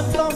santo